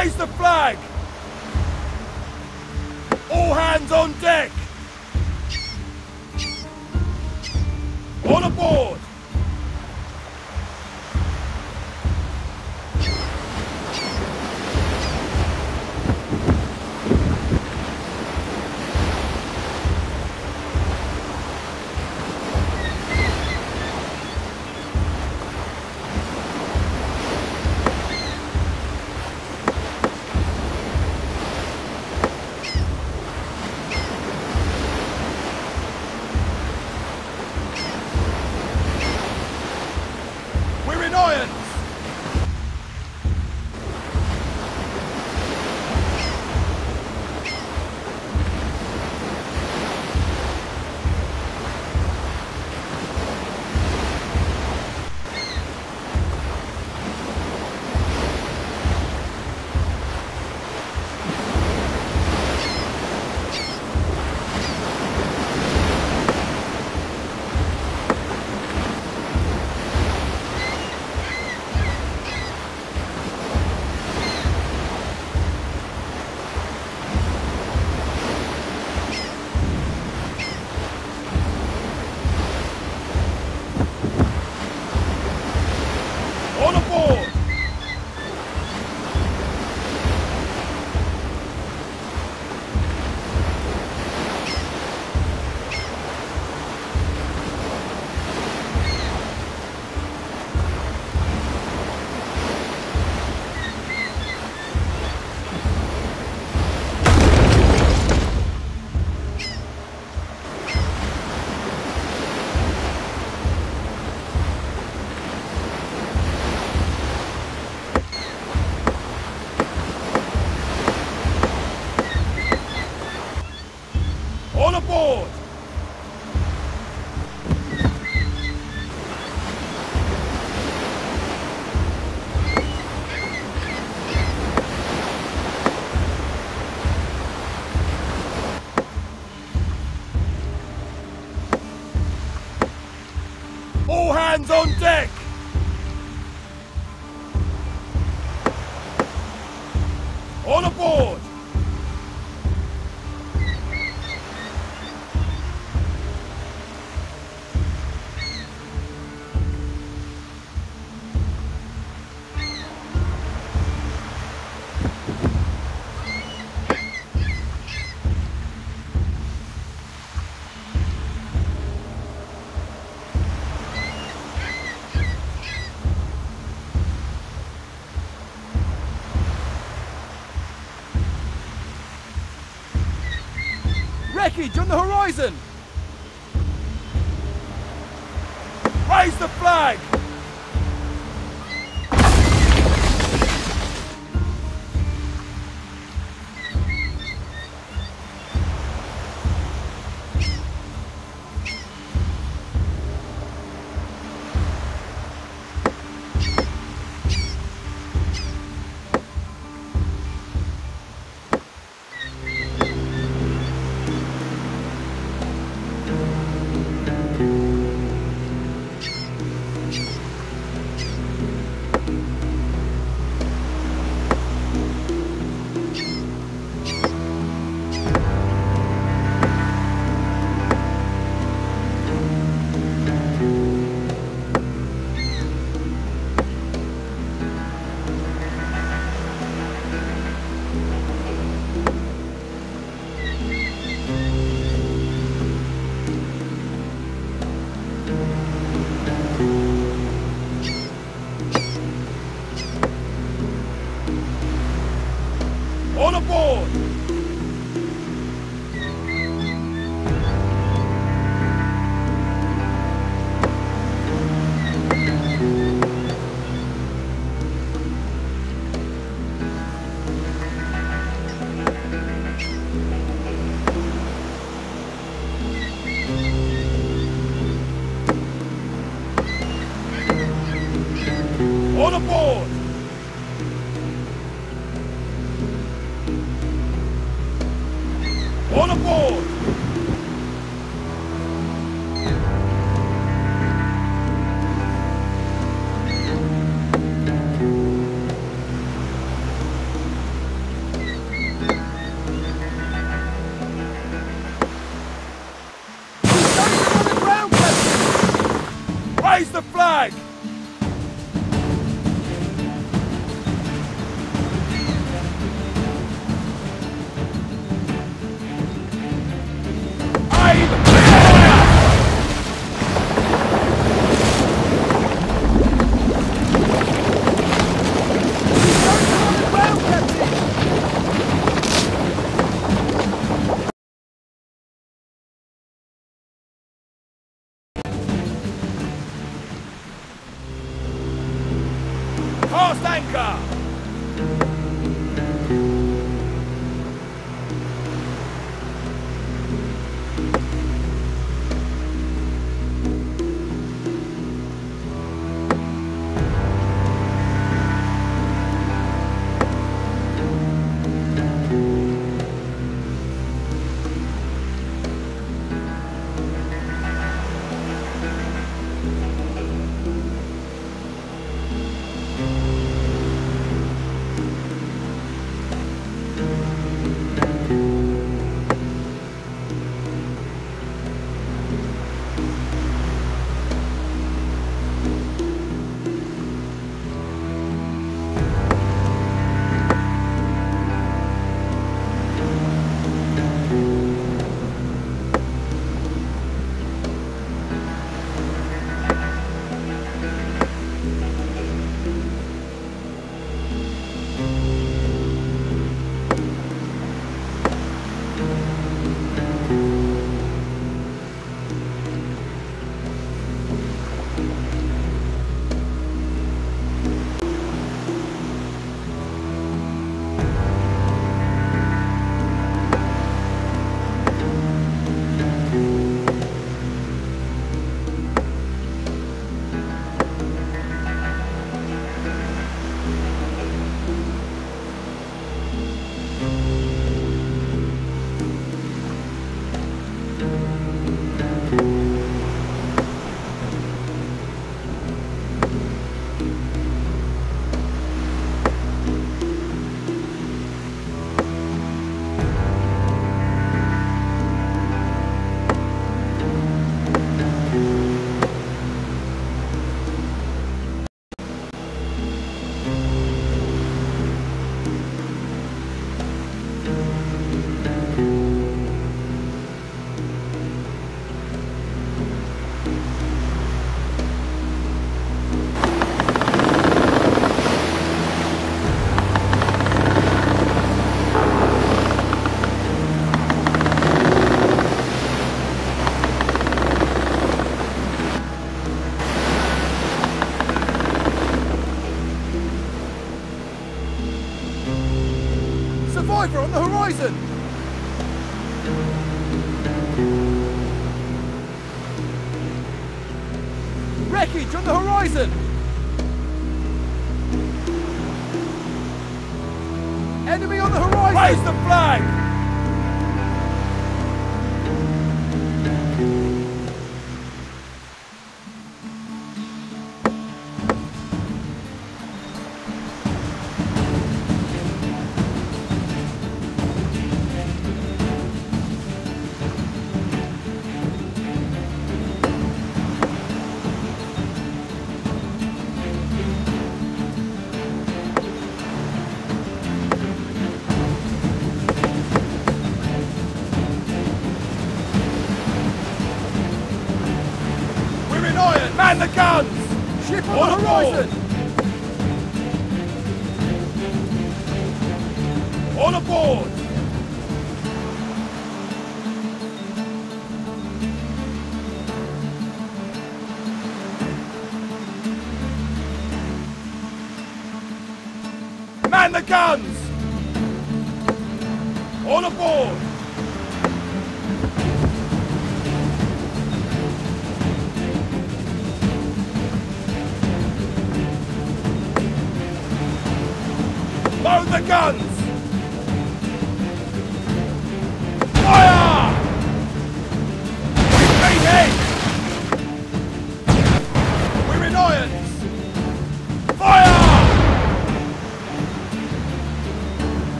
Raise the flag! All hands on deck! All aboard! Hands on deck! All aboard! On On aboard! Forst Anker! All aboard! Man the guns! All aboard! guns!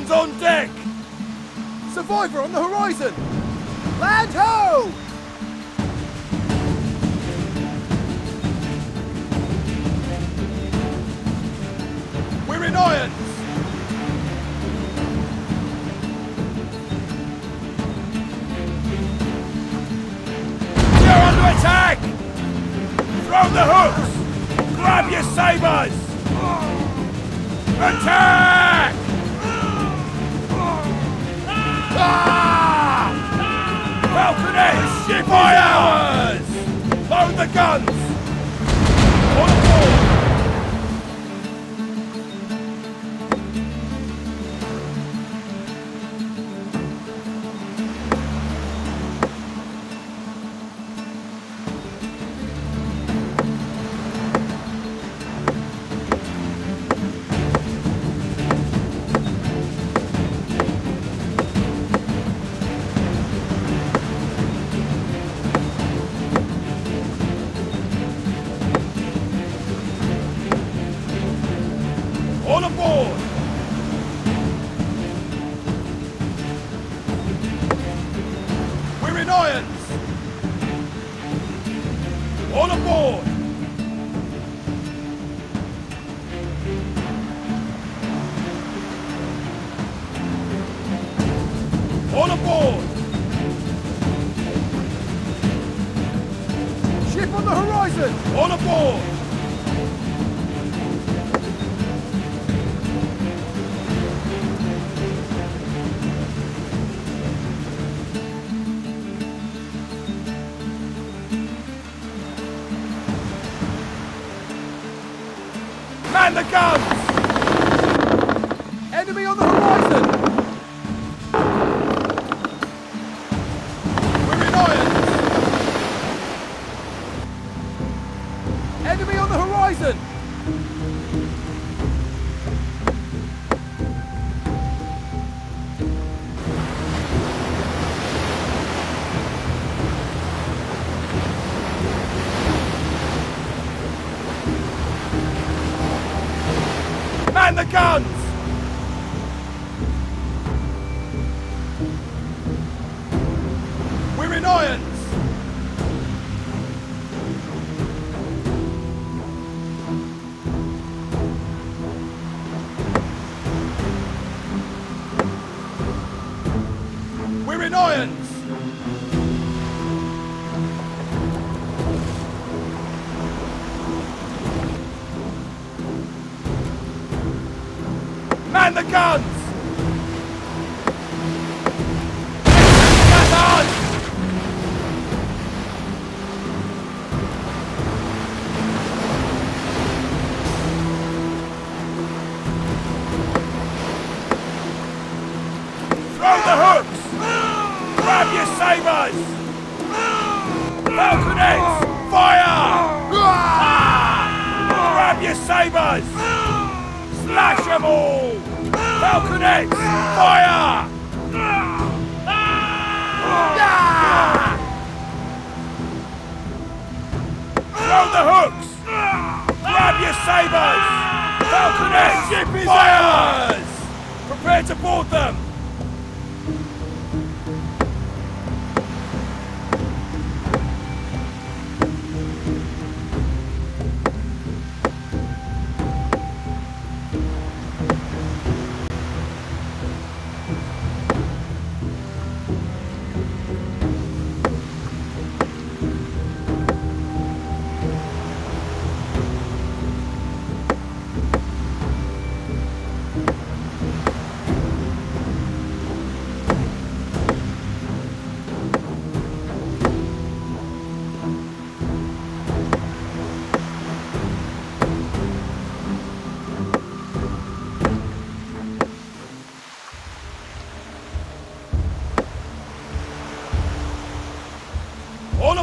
Hands on deck! Survivor on the horizon! Land ho! the guns!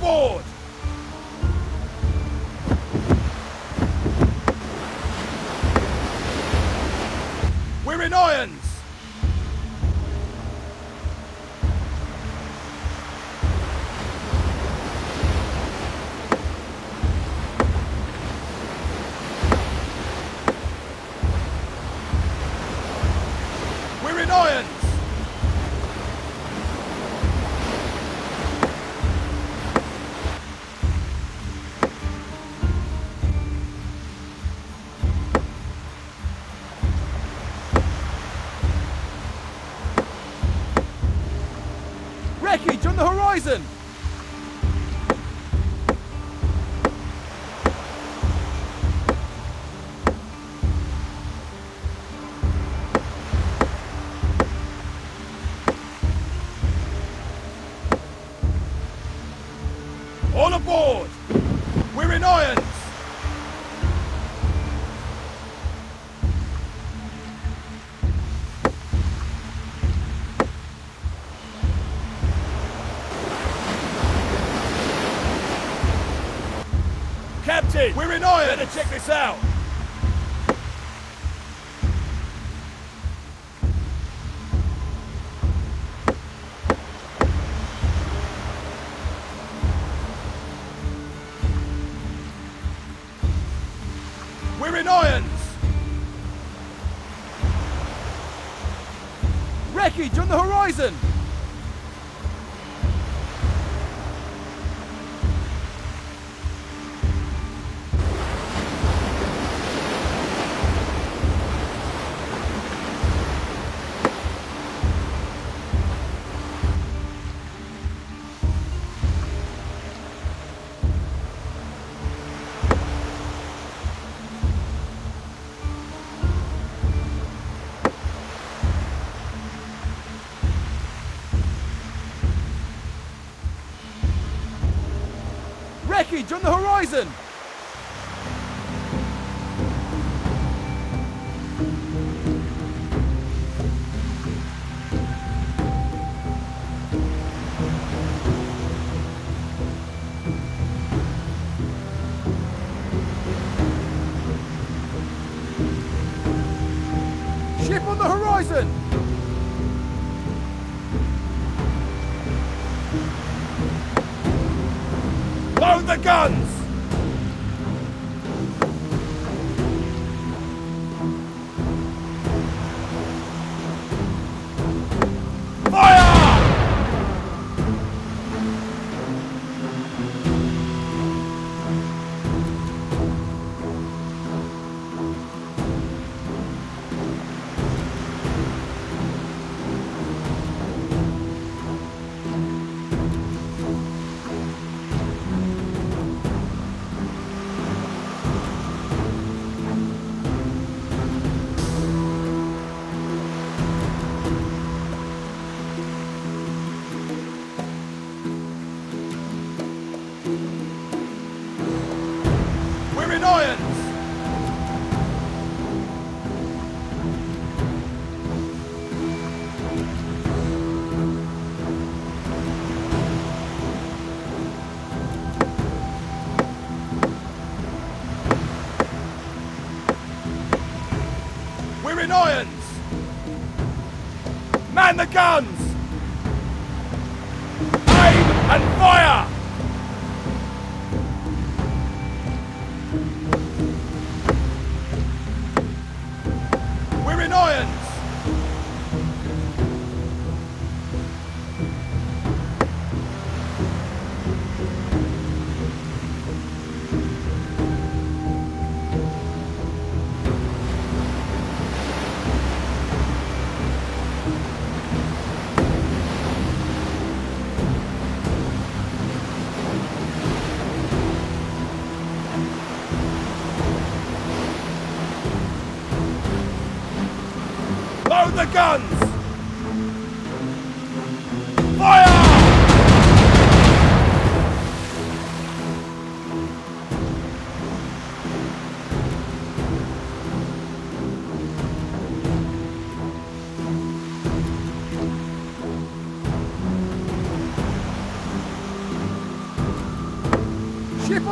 Board. poison! Captain! We're in irons! Better check this out! We're in irons! Wreckage on the horizon! Wreckage on the horizon! Ship on the horizon!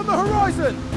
The horizon!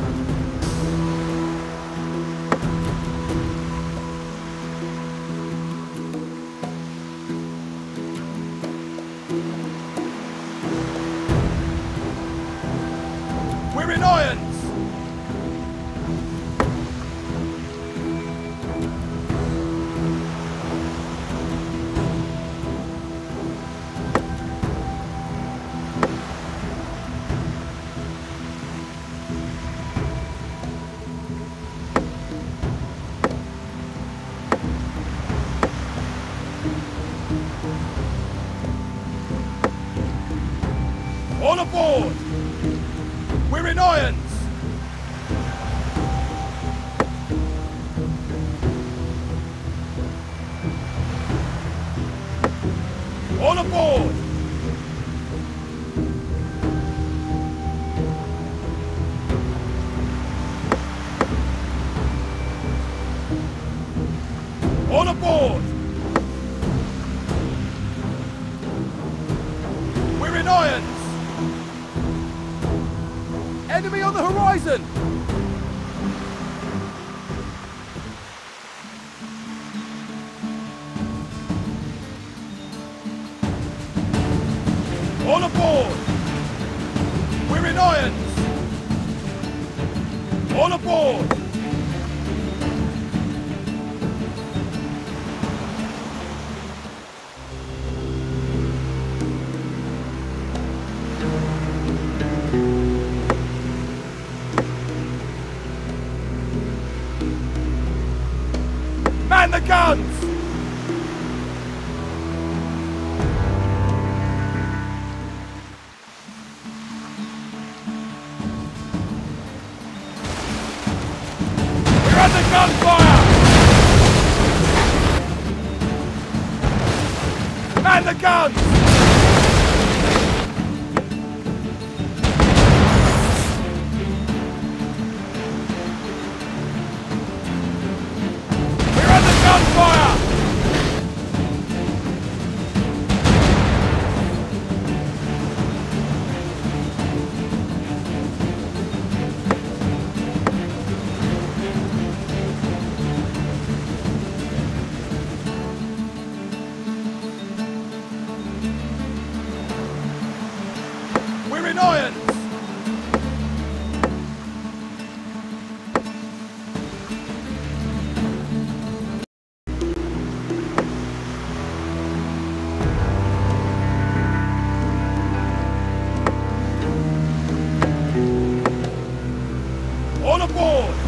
All aboard! We're in irons! All aboard! Aboard!